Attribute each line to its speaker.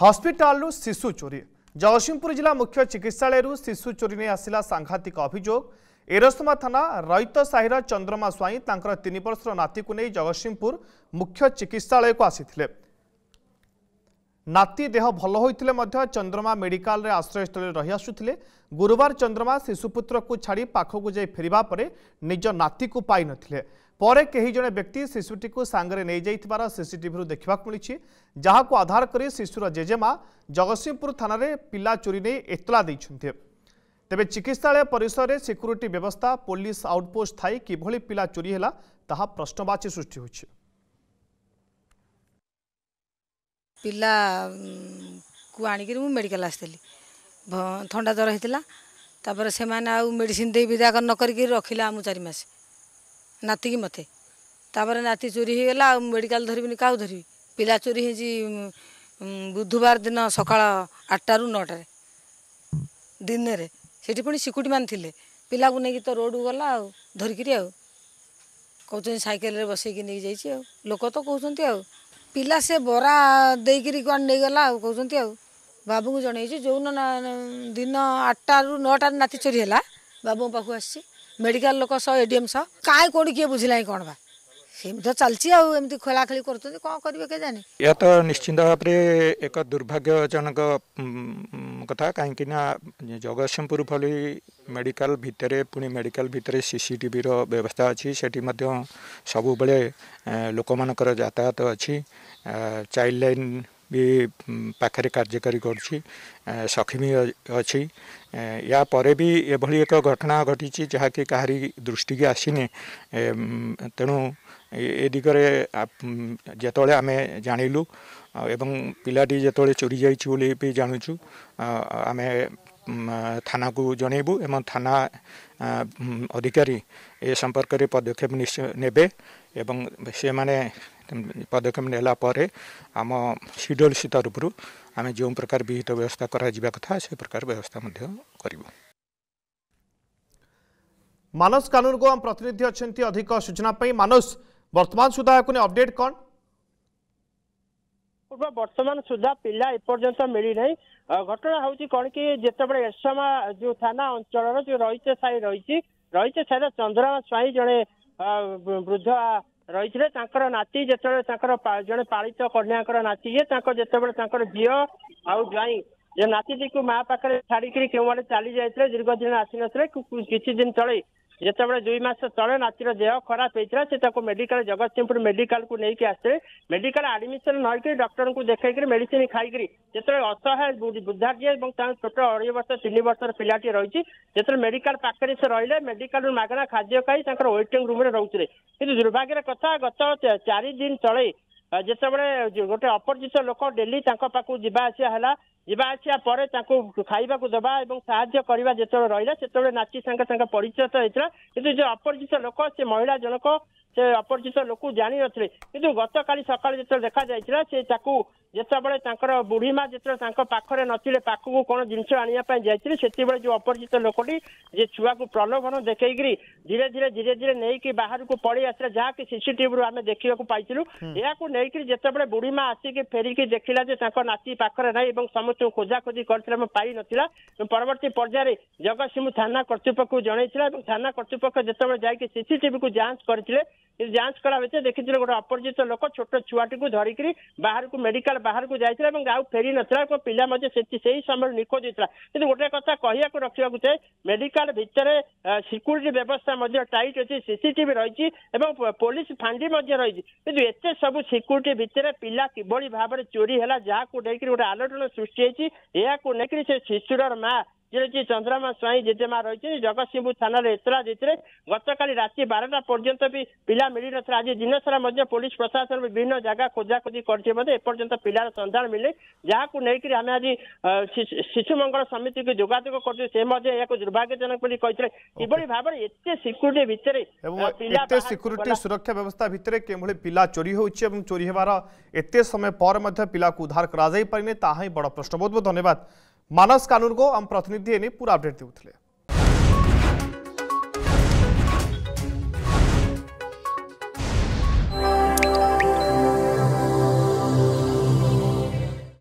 Speaker 1: ହସ୍ପିଟାଲରୁ ଶିଶୁ ଚୋରି ଜଗତସିଂହପୁର ଜିଲ୍ଲା ମୁଖ୍ୟ ଚିକିତ୍ସାଳୟରୁ ଶିଶୁ ଚୋରି ନେଇ ଆସିଲା ସାଂଘାତିକ ଅଭିଯୋଗ ଏରସମା ଥାନା ରୈତ ସାହିର ଚନ୍ଦ୍ରମା ସ୍ୱାଇଁ ତାଙ୍କର ତିନି ବର୍ଷର ନାତିକୁ ନେଇ ଜଗତସିଂହପୁର ମୁଖ୍ୟ ଚିକିତ୍ସାଳୟକୁ ଆସିଥିଲେ ନାତି ଦେହ ଭଲ ହୋଇଥିଲେ ମଧ୍ୟ ଚନ୍ଦ୍ରମା ମେଡିକାଲରେ ଆଶ୍ରୟସ୍ଥଳୀରେ ରହିଆସୁଥିଲେ ଗୁରୁବାର ଚନ୍ଦ୍ରମା ଶିଶୁପୁତ୍ରକୁ ଛାଡ଼ି ପାଖକୁ ଯାଇ ଫେରିବା ପରେ ନିଜ ନାତିକୁ ପାଇନଥିଲେ ପରେ କେହି ଜଣେ ବ୍ୟକ୍ତି ଶିଶୁଟିକୁ ସାଙ୍ଗରେ ନେଇଯାଇଥିବାର ସିସିଟିଭିରୁ ଦେଖିବାକୁ ମିଳିଛି ଯାହାକୁ ଆଧାର କରି ଶିଶୁର ଜେଜେମା ଜଗତସିଂହପୁର ଥାନାରେ ପିଲା ଚୋରି ନେଇ ଏତଲା ଦେଇଛନ୍ତି ତେବେ ଚିକିତ୍ସାଳୟ ପରିସରରେ ସିକ୍ୟୁରିଟି ବ୍ୟବସ୍ଥା ପୋଲିସ ଆଉଟପୋଷ୍ଟ ଥାଇ କିଭଳି ପିଲା ଚୋରି ହେଲା ତାହା ପ୍ରଶ୍ନବାଚୀ ସୃଷ୍ଟି ହୋଇଛି
Speaker 2: ପିଲାକୁ ଆଣିକିରି ମୁଁ ମେଡ଼ିକାଲ ଆସିଥିଲି ଥଣ୍ଡା ଜ୍ୱର ହେଇଥିଲା ତାପରେ ସେମାନେ ଆଉ ମେଡ଼ିସିନ ଦେଇ ବିଦା ନ କରିକି ରଖିଲା ଆମ ଚାରି ମାସ ନାତିକି ମୋତେ ତାପରେ ନାତି ଚୋରି ହେଇଗଲା ଆଉ ମେଡ଼ିକାଲ ଧରିବିନି କାହାକୁ ଧରିବି ପିଲା ଚୋରି ହେଇଛି ବୁଧବାର ଦିନ ସକାଳ ଆଠଟାରୁ ନଅଟାରେ ଦିନରେ ସେଠି ପୁଣି ସିକ୍ୟୁରିଟି ମାନେ ଥିଲେ ପିଲାକୁ ନେଇକି ତ ରୋଡ଼କୁ ଗଲା ଆଉ ଧରିକିରି ଆଉ କହୁଛନ୍ତି ସାଇକେଲରେ ବସେଇକି ନେଇକି ଯାଇଛି ଆଉ ଲୋକ ତ କହୁଛନ୍ତି ଆଉ ପିଲା ସେ ବରା ଦେଇକିରି କ'ଣ ନେଇଗଲା ଆଉ କହୁଛନ୍ତି ଆଉ ବାବୁଙ୍କୁ ଜଣେଇଛି ଯେଉଁ ଦିନ ଆଠଟାରୁ ନଅଟାରୁ ନାତି ଚୋରି ହେଲା ବାବୁଙ୍କ ପାଖକୁ ଆସିଛି ମେଡ଼ିକାଲ ଲୋକ ସହ ଏ ଡି ଏମ୍ ସହ କାଏଁ କେଉଁଠି କିଏ ବୁଝିଲାଣି କ'ଣ ବା ସେମିତି ତ ଚାଲିଛି ଆଉ ଏମିତି ଖୋଳାଖେଳି କରୁଛନ୍ତି କ'ଣ କରିବେ କେଜାଣି
Speaker 3: ଏହା ତ ନିଶ୍ଚିନ୍ତ ଭାବରେ ଏକ ଦୁର୍ଭାଗ୍ୟଜନକ କଥା କାହିଁକିନା ଜଗତସିଂହପୁର ଭଳି ମେଡ଼ିକାଲ ଭିତରେ ପୁଣି ମେଡ଼ିକାଲ ଭିତରେ ସିସିଟିଭିର ବ୍ୟବସ୍ଥା ଅଛି ସେଠି ମଧ୍ୟ ସବୁବେଳେ ଲୋକମାନଙ୍କର ଯାତାୟାତ ଅଛି ଚାଇଲ୍ଡ ଲାଇନ୍ ବି ପାଖରେ କାର୍ଯ୍ୟକାରୀ କରୁଛି ସକ୍ଷମ ଅଛି ୟା ପରେ ବି ଏଭଳି ଏକ ଘଟଣା ଘଟିଛି ଯାହାକି କାହାରି ଦୃଷ୍ଟିକି ଆସିନି ତେଣୁ ଏ ଦିଗରେ ଯେତେବେଳେ ଆମେ ଜାଣିଲୁ ଏବଂ ପିଲାଟି ଯେତେବେଳେ ଚୋରି ଯାଇଛି ବୋଲି ବି ଜାଣୁଛୁ ଆମେ ଥାନାକୁ ଜଣେଇବୁ ଏବଂ ଥାନା ଅଧିକାରୀ ଏ ସମ୍ପର୍କରେ ପଦକ୍ଷେପ ନେବେ ଏବଂ ସେମାନେ ପଦକ୍ଷେପ ନେଲା ପରେ ଆମ ସିଡ଼ୋଲସି ତରଫରୁ ଆମେ ଯେଉଁ ପ୍ରକାର ବିହିତ ବ୍ୟବସ୍ଥା କରାଯିବା କଥା ସେ ପ୍ରକାର ବ୍ୟବସ୍ଥା ମଧ୍ୟ କରିବୁ
Speaker 1: ମାନସ କାନୁନଙ୍କୁ ଆମ ପ୍ରତିନିଧି ଅଛନ୍ତି ଅଧିକ ସୂଚନା ପାଇଁ ମାନସ ବର୍ତ୍ତମାନ ସୁଦ୍ଧା ଏହାକୁ ନେଇ ଅପଡେଟ୍ କ'ଣ
Speaker 4: ପୂର୍ବ ବର୍ତ୍ତମାନ ସୁଦ୍ଧା ପିଲା ଏପର୍ଯ୍ୟନ୍ତ ମିଳିନାହିଁ ଘଟଣା ହେଉଛି କ'ଣ କି ଯେତେବେଳେ ଏରସମା ଯୋଉ ଥାନା ଅଞ୍ଚଳର ଯୋଉ ରହିଚେ ସାହି ରହିଛି ରହିଚେ ସାହିର ଚନ୍ଦ୍ରମା ସ୍ୱାଇଁ ଜଣେ ବୃଦ୍ଧ ରହିଥିଲେ ତାଙ୍କର ନାତି ଯେତେବେଳେ ତାଙ୍କର ଜଣେ ପାଳିତ କନ୍ୟାଙ୍କର ନାତି ଇଏ ତାଙ୍କ ଯେତେବେଳେ ତାଙ୍କର ଝିଅ ଆଉ ଜ୍ୱାଇଁ ଯେ ନାତିଟିକୁ ମା ପାଖରେ ଛାଡିକିରି କେଉଁଆଡେ ଚାଲି ଯାଇଥିଲେ ଦୀର୍ଘ ଦିନ ଆସିନଥିଲେ କିଛି ଦିନ ତଳେ ଯେତେବେଳେ ଦୁଇ ମାସ ତଳେ ନାତିର ଦେହ ଖରାପ ହେଇଥିଲା ସେ ତାକୁ ମେଡିକାଲ ଜଗତସିଂହପୁର ମେଡିକାଲକୁ ନେଇକି ଆସିଥିଲେ ମେଡିକାଲ ଆଡମିସନ ନହେଇକି ଡକ୍ଟରଙ୍କୁ ଦେଖେଇକିରି ମେଡିସିନ ଖାଇକିରି ଯେତେବେଳେ ଅସହାୟ ବୁଦ୍ଧା ଯିଏ ଏବଂ ତାଙ୍କ ଛୋଟ ଅଢ଼େଇ ବର୍ଷ ତିନି ବର୍ଷର ପିଲାଟି ରହିଛି ଯେତେବେଳେ ମେଡିକାଲ ପାଖରେ ସେ ରହିଲେ ମେଡିକାଲରୁ ମାଗଣା ଖାଦ୍ୟ ଖାଇ ତାଙ୍କର ୱେଟିଂ ରୁମରେ ରହୁଥିଲେ କିନ୍ତୁ ଦୁର୍ଭାଗ୍ୟର କଥା ଗତ ଚାରି ଦିନ ତଳେ ଯେତେବେଳେ ଗୋଟେ ଅପରିଚିତ ଲୋକ ଡେଲି ତାଙ୍କ ପାଖକୁ ଯିବା ଆସିବା ହେଲା ଯିବା ଆସିବା ପରେ ତାଙ୍କୁ ଖାଇବାକୁ ଦବା ଏବଂ ସାହାଯ୍ୟ କରିବା ଯେତେବେଳେ ରହିଲା ସେତେବେଳେ ନାଚି ସାଙ୍ଗେ ସାଙ୍ଗେ ପରିଚିତ ହେଇଥିଲା କିନ୍ତୁ ଯୋଉ ଅପରିଚିତ ଲୋକ ସେ ମହିଳା ଜଣକ ସେ ଅପରିଚିତ ଲୋକ ଜାଣିନଥିଲେ କିନ୍ତୁ ଗତକାଲି ସକାଳେ ଯେତେବେଳେ ଦେଖାଯାଇଥିଲା ସେ ତାକୁ ଯେତେବେଳେ ତାଙ୍କର ବୁଢୀ ମା ଯେତେବେଳେ ତାଙ୍କ ପାଖରେ ନଥିଲେ ପାଖକୁ କଣ ଜିନିଷ ଆଣିବା ପାଇଁ ଯାଇଥିଲେ ସେତେବେଳେ ଯୋଉ ଅପରିଚିତ ଲୋକଟି ଯେ ଛୁଆକୁ ପ୍ରଲୋଭନ ଦେଖେଇକିରି ଧୀରେ ଧୀରେ ଧୀରେ ଧୀରେ ନେଇକି ବାହାରକୁ ପଳେଇ ଆସିଲା ଯାହାକି ସିସିଟିଭିରୁ ଆମେ ଦେଖିବାକୁ ପାଇଥିଲୁ ଏହାକୁ ନେଇକିରି ଯେତେବେଳେ ବୁଢୀ ମା ଆସିକି ଫେରିକି ଦେଖିଲା ଯେ ତାଙ୍କ ନାତି ପାଖରେ ନାହିଁ ଏବଂ ସମସ୍ତଙ୍କୁ ଖୋଜାଖୋଜି କରିଥିଲା ଆମେ ପାଇନଥିଲା ପରବର୍ତ୍ତୀ ପର୍ଯ୍ୟାୟରେ ଜଗତସିଂହ ଥାନା କର୍ତ୍ତୃପକ୍ଷକୁ ଜଣେଇଥିଲା ଏବଂ ଥାନା କର୍ତ୍ତୃପକ୍ଷ ଯେତେବେଳେ ଯାଇକି ସିସିଟିଭିକୁ ଯାଞ୍ଚ କରିଥିଲେ ଯାଞ୍ଚ କରାଯାଇଛି ଦେଖିଥିଲେ ଗୋଟେ ଅପରିଚିତ ଲୋକ ଛୋଟ ଛୁଆଟିକୁ ଧରିକିରି ବାହାରକୁ ମେଡିକାଲ ବାହାରକୁ ଯାଇଥିଲା ଏବଂ ଆଉ ଫେରି ନଥିଲା ଏକ ପିଲା ମଧ୍ୟ ସେଇ ସମୟରେ ନିଖୋଜ ହେଇଥିଲା କିନ୍ତୁ ଗୋଟେ କଥା କହିବାକୁ ରଖିବାକୁ ଚାହେଁ ମେଡିକାଲ ଭିତରେ ସିକ୍ୟୁରିଟି ବ୍ୟବସ୍ଥା ମଧ୍ୟ ଟାଇଟ୍ ଅଛି ସିସିଟିଭି ରହିଛି ଏବଂ ପୋଲିସ ଫାଣ୍ଡି ମଧ୍ୟ ରହିଛି କିନ୍ତୁ ଏତେ ସବୁ ସିକ୍ୟୁରିଟି ଭିତରେ ପିଲା କିଭଳି ଭାବରେ ଚୋରି ହେଲା ଯାହାକୁ ନେଇକରି ଗୋଟେ ଆଲୋଚନା ସୃଷ୍ଟି ହେଇଛି ଏହାକୁ ନେଇକରି ସେ ଶିଶୁର ମା যে চন্দ্রমা স্বাই জেজেমা রয়েছে জগৎসিংহপুর থানার এতলা যেতে গতকাল রাতে বারোটা পর্যন্ত বি পিলা মিলি নথিলা আজ দিন সারা মধ্যে পুলিশ প্রশাসন বিভিন্ন জায়গা খোঁজাখোঁজি করছে মধ্যে এপর্যন্ত পিলার সন্ধান মিলে যাহাকু নেইকি আমি আজ শিশু মঙ্গল সমিতিকে যোগাযোগ করছি সে মধ্যে ইয়াকু দুর্ভাগ্যজনক বলি কইতলে কিভাবে ভাবে
Speaker 1: এতে
Speaker 4: সিকিউরিটি ভিতরে
Speaker 1: পিলা
Speaker 4: এতে
Speaker 1: সিকিউরিটি
Speaker 4: সুরক্ষা
Speaker 1: ব্যবস্থা ভিতরে কেমলি পিলা চোরি হচ্ছে এবং চোরি হবার এতে সময় পর মধ্যে পিলাকু উদ্ধার করা যাই পারিনি তাহাই বড় প্রশ্ন বহুত বহুত ধন্যবাদ ମାନସ କାନୁନଙ୍କୁ ଆମ ପ୍ରତିନିଧି ଏନେ ପୁରା ଅପଡେଟ୍ ଦେଉଥିଲେ